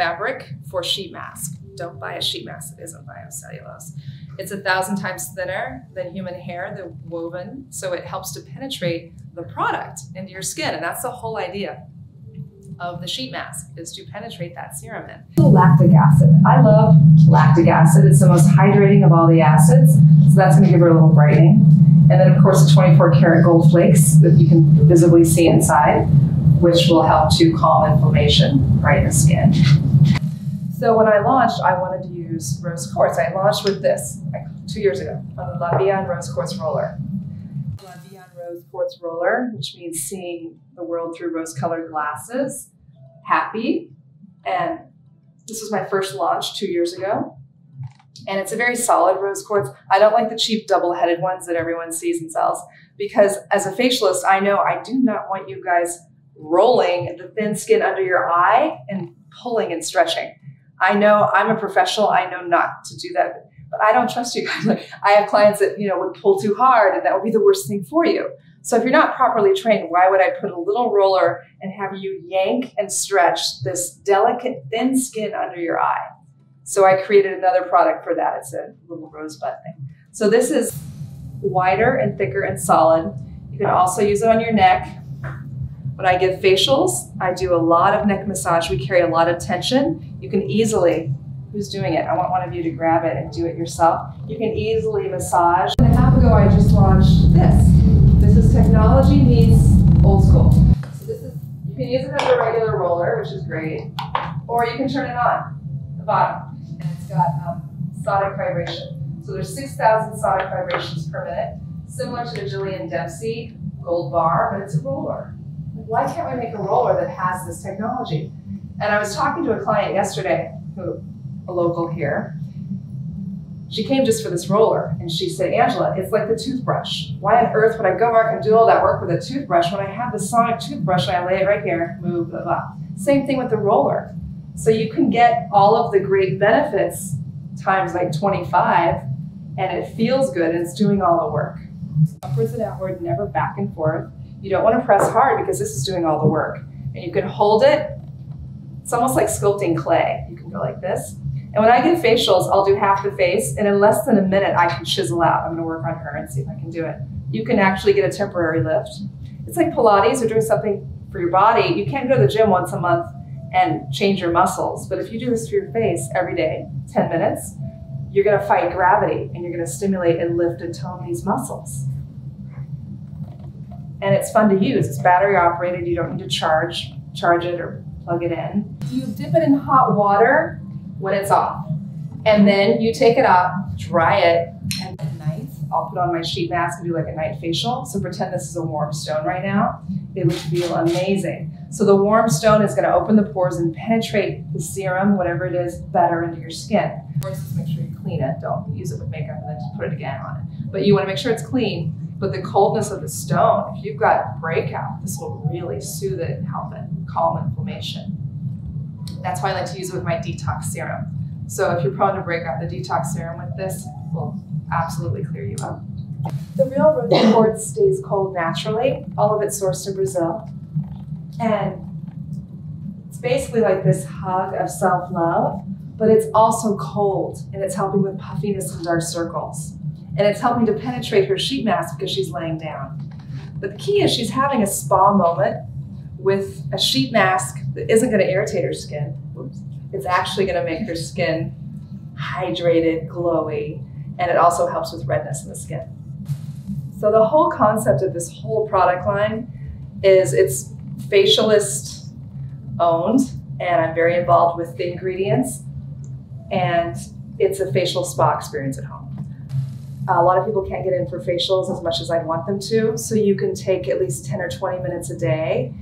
fabric for sheet mask. Don't buy a sheet mask that isn't biocellulose. It's a thousand times thinner than human hair, the woven, so it helps to penetrate the product into your skin. And that's the whole idea of the sheet mask is to penetrate that serum in. Lactic acid. I love lactic acid. It's the most hydrating of all the acids. So that's going to give her a little brightening. And then of course the 24 karat gold flakes that you can visibly see inside, which will help to calm inflammation right in the skin. So when I launched, I wanted to use rose quartz. I launched with this two years ago on the La Vie Rose Quartz Roller. La Vie Rose Quartz Roller, which means seeing the world through rose-colored glasses, happy. And this was my first launch two years ago. And it's a very solid rose quartz. I don't like the cheap double-headed ones that everyone sees and sells because as a facialist, I know I do not want you guys rolling the thin skin under your eye and pulling and stretching. I know I'm a professional. I know not to do that, but I don't trust you guys. I have clients that, you know, would pull too hard and that would be the worst thing for you. So if you're not properly trained, why would I put a little roller and have you yank and stretch this delicate thin skin under your eye? So I created another product for that. It's a little rosebud thing. So this is wider and thicker and solid. You can also use it on your neck. When I give facials, I do a lot of neck massage. We carry a lot of tension. You can easily, who's doing it? I want one of you to grab it and do it yourself. You can easily massage. And a half ago, I just launched this. This is technology meets old school. So this is, you can use it as a regular roller, which is great, or you can turn it on, the bottom. And it's got um, sonic vibration. So there's 6,000 sonic vibrations per minute, similar to the Jillian Dempsey gold bar, but it's a roller why can't we make a roller that has this technology? And I was talking to a client yesterday, who a local here. She came just for this roller, and she said, Angela, it's like the toothbrush. Why on earth would I go back and do all that work with a toothbrush when I have the sonic toothbrush and I lay it right here, move, blah, blah. Same thing with the roller. So you can get all of the great benefits times like 25, and it feels good, and it's doing all the work. Upwards and outward, never back and forth. You don't want to press hard because this is doing all the work. And you can hold it. It's almost like sculpting clay. You can go like this. And when I give facials, I'll do half the face, and in less than a minute, I can chisel out. I'm going to work on her and see if I can do it. You can actually get a temporary lift. It's like Pilates or doing something for your body. You can't go to the gym once a month and change your muscles. But if you do this for your face every day, 10 minutes, you're going to fight gravity and you're going to stimulate and lift and tone these muscles and it's fun to use. It's battery operated. You don't need to charge charge it or plug it in. You dip it in hot water when it's off, and then you take it off, dry it, and at night I'll put on my sheet mask and do like a night facial. So pretend this is a warm stone right now. It would feel amazing. So the warm stone is going to open the pores and penetrate the serum, whatever it is, better into your skin. Of course, just make sure you clean it. Don't use it with makeup and then just put it again on it. But you want to make sure it's clean but the coldness of the stone, if you've got breakout, this will really soothe it and help it calm inflammation. That's why I like to use it with my detox serum. So if you're prone to breakout, the detox serum with this will absolutely clear you up. The real rose quartz stays cold naturally. All of it's sourced in Brazil. And it's basically like this hug of self-love, but it's also cold and it's helping with puffiness and dark circles and it's helping to penetrate her sheet mask because she's laying down. But the key is she's having a spa moment with a sheet mask that isn't going to irritate her skin. Oops. It's actually going to make her skin hydrated, glowy, and it also helps with redness in the skin. So the whole concept of this whole product line is it's facialist owned, and I'm very involved with the ingredients, and it's a facial spa experience at home. A lot of people can't get in for facials as much as I'd want them to, so you can take at least 10 or 20 minutes a day